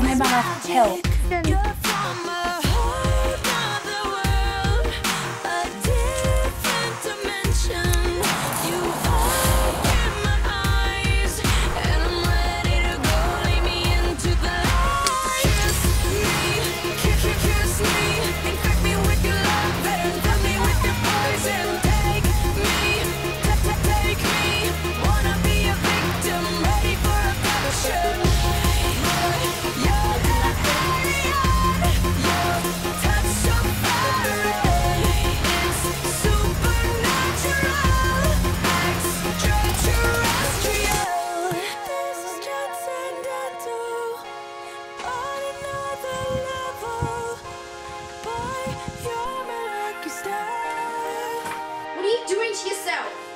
thank you. You Doing to yourself?